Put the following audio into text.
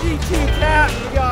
GT cat.